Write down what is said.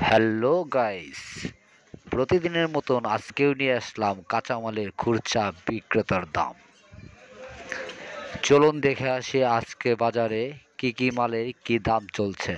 Hello guys. প্রতিদিনের মতন আজকেও নিয়ে আসলাম কাঁচামালের খুরচা বিক্রেতার দাম। চলুন দেখে আসি আজকে বাজারে কি কি মালের কি দাম চলছে।